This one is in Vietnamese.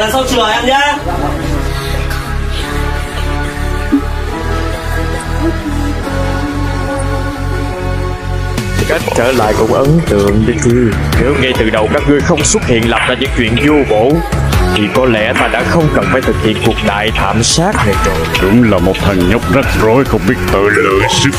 lần sau chừa em nhá. Cách trở lại cũng ấn tượng đấy chứ Nếu ngay từ đầu các ngươi không xuất hiện lập ra những chuyện vô bổ Thì có lẽ ta đã không cần phải thực hiện cuộc đại thảm sát này rồi. Đúng là một thằng nhóc rắc rối không biết tự lượng sức.